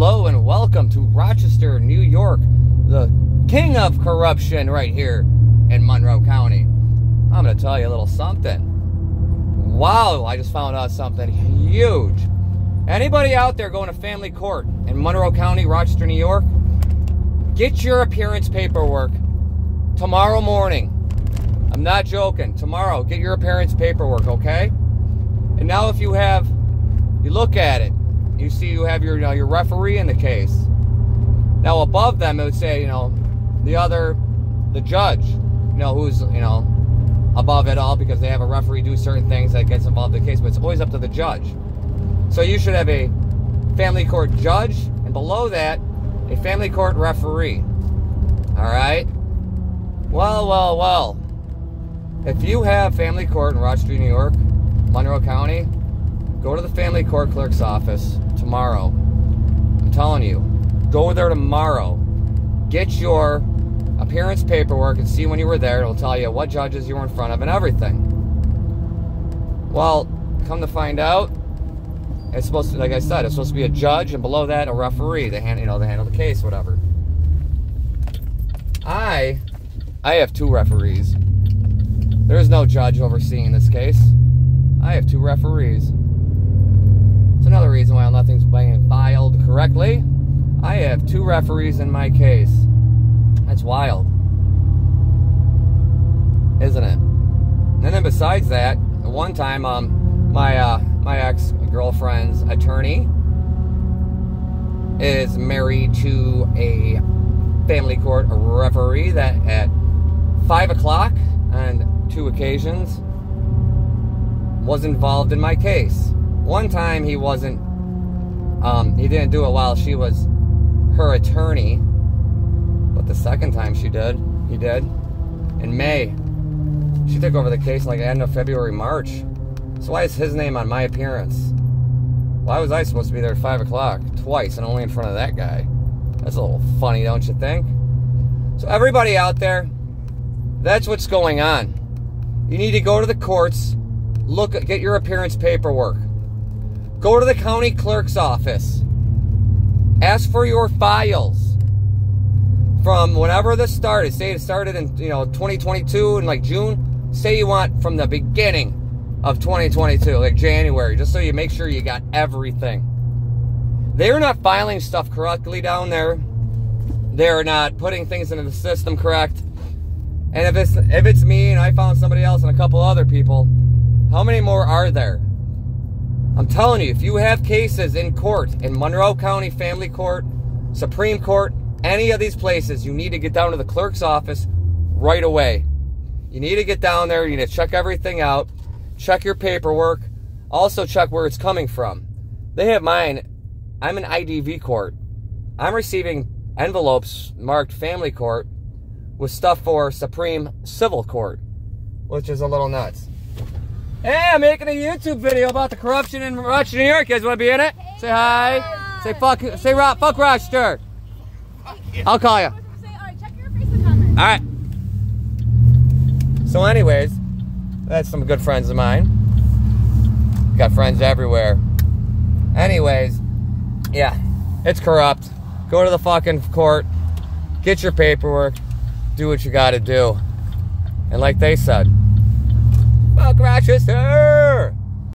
Hello and welcome to Rochester, New York, the king of corruption right here in Monroe County. I'm going to tell you a little something. Wow, I just found out something huge. Anybody out there going to family court in Monroe County, Rochester, New York, get your appearance paperwork tomorrow morning. I'm not joking. Tomorrow, get your appearance paperwork, okay? And now, if you have, you look at it, you see you have your you know, your referee in the case. Now above them, it would say you know the other, the judge, you know who's you know above it all because they have a referee do certain things that gets involved in the case, but it's always up to the judge. So you should have a family court judge, and below that, a family court referee. All right. Well, well, well. If you have family court in Rochester, New York, Monroe County, go to the family court clerk's office tomorrow. I'm telling you, go there tomorrow. Get your appearance paperwork and see when you were there. It'll tell you what judges you were in front of and everything. Well, come to find out, it's supposed to, like I said, it's supposed to be a judge, and below that, a referee. They hand, you know, they handle the case, whatever. I, I have two referees. There is no judge overseeing this case. I have two referees. Another reason why nothing's being filed correctly. I have two referees in my case. That's wild. Isn't it? And then besides that, one time, um, my uh, my ex girlfriend's attorney is married to a family court referee that at five o'clock on two occasions was involved in my case. One time he wasn't, um, he didn't do it while she was her attorney, but the second time she did, he did. In May, she took over the case like end of February, March. So why is his name on my appearance? Why was I supposed to be there at 5 o'clock twice and only in front of that guy? That's a little funny, don't you think? So, everybody out there, that's what's going on. You need to go to the courts, look, get your appearance paperwork. Go to the county clerk's office. Ask for your files from whenever this started. Say it started in you know 2022 in like June. Say you want from the beginning of 2022, like January, just so you make sure you got everything. They're not filing stuff correctly down there. They're not putting things into the system correct. And if it's if it's me and I found somebody else and a couple other people, how many more are there? I'm telling you, if you have cases in court, in Monroe County Family Court, Supreme Court, any of these places, you need to get down to the clerk's office right away. You need to get down there, you need to check everything out, check your paperwork, also check where it's coming from. They have mine. I'm an IDV court. I'm receiving envelopes marked family court with stuff for Supreme Civil Court, which is a little nuts. Hey, I'm making a YouTube video about the corruption in Rochester, New York. You guys want to be in it? Hey, say hi. hi. Say fuck. Say rock. Fuck Rochester. I'll call you. All right. So, anyways, that's some good friends of mine. Got friends everywhere. Anyways, yeah, it's corrupt. Go to the fucking court. Get your paperwork. Do what you got to do. And like they said. Fuck Rochester!